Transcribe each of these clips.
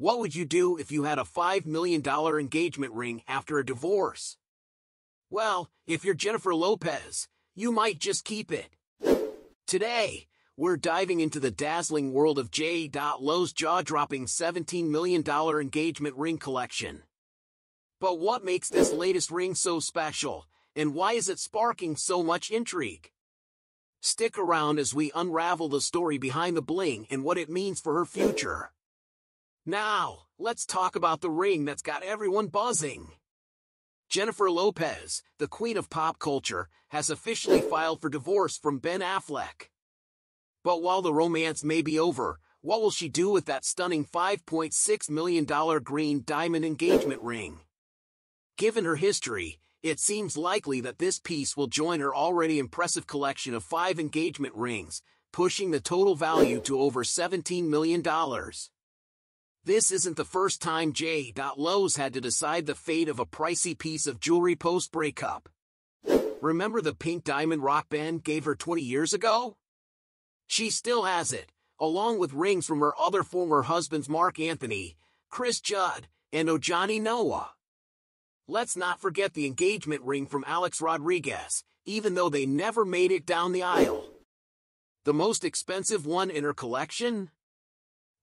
What would you do if you had a $5 million engagement ring after a divorce? Well, if you're Jennifer Lopez, you might just keep it. Today, we're diving into the dazzling world of J. Lo's jaw-dropping $17 million engagement ring collection. But what makes this latest ring so special, and why is it sparking so much intrigue? Stick around as we unravel the story behind the bling and what it means for her future. Now, let's talk about the ring that's got everyone buzzing. Jennifer Lopez, the queen of pop culture, has officially filed for divorce from Ben Affleck. But while the romance may be over, what will she do with that stunning $5.6 million green diamond engagement ring? Given her history, it seems likely that this piece will join her already impressive collection of five engagement rings, pushing the total value to over $17 million. This isn't the first time J. Lo's had to decide the fate of a pricey piece of jewelry post-breakup. Remember the pink diamond rock Ben gave her 20 years ago? She still has it, along with rings from her other former husbands Marc Anthony, Chris Judd, and Ojani Noa. Let's not forget the engagement ring from Alex Rodriguez, even though they never made it down the aisle. The most expensive one in her collection?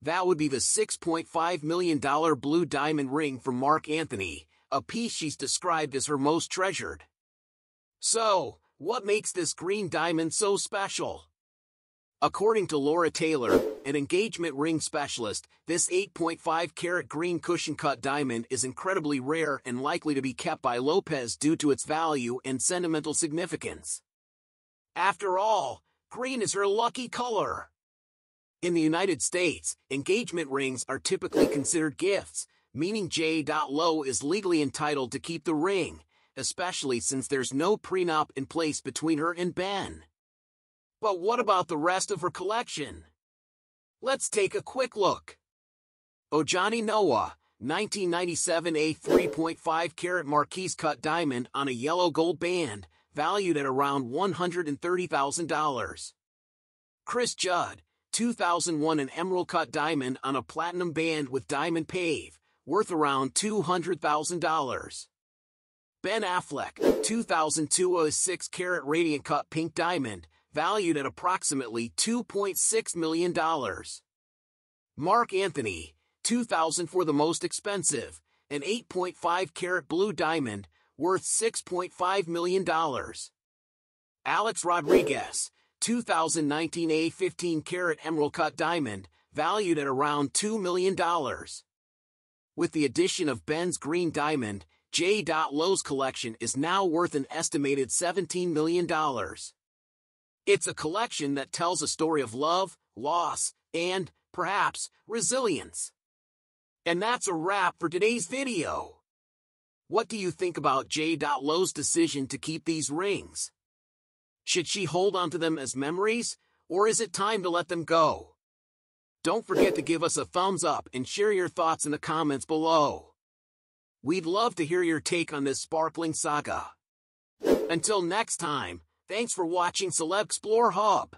That would be the $6.5 million blue diamond ring from Marc Anthony, a piece she's described as her most treasured. So, what makes this green diamond so special? According to Laura Taylor, an engagement ring specialist, this 8.5 carat green cushion cut diamond is incredibly rare and likely to be kept by Lopez due to its value and sentimental significance. After all, green is her lucky color. In the United States, engagement rings are typically considered gifts, meaning J. Lo is legally entitled to keep the ring, especially since there's no prenup in place between her and Ben. But what about the rest of her collection? Let's take a quick look. Ojani Noa, 1997 A 3.5 carat Marquise cut diamond on a yellow gold band, valued at around $130,000. Chris Judd, 2001 an emerald cut diamond on a platinum band with diamond pave, worth around $200,000. Ben Affleck, 2002 a 6 carat radiant cut pink diamond, valued at approximately $2.6 million. Marc Anthony, 2000 for the most expensive, an 8.5 carat blue diamond, worth $6.5 million. Alex Rodriguez, 2019 a 15 carat emerald cut diamond, valued at around $2 million. With the addition of Ben's green diamond, J. Lo's collection is now worth an estimated $17 million. It's a collection that tells a story of love, loss, and, perhaps, resilience. And that's a wrap for today's video. What do you think about J. Lo's decision to keep these rings? Should she hold onto them as memories, or is it time to let them go? Don't forget to give us a thumbs up and share your thoughts in the comments below. We'd love to hear your take on this sparkling saga. Until next time, Thanks for watching Celeb Explore Hub.